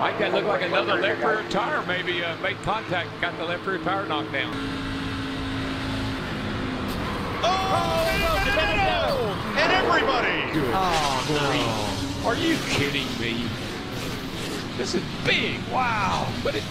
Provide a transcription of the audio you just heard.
Mike, that looked like another left rear tire maybe uh, made contact, got the left rear tire knocked down. Oh, oh and everybody. Good Oh, no! Are you kidding me? This is big. Wow. But it,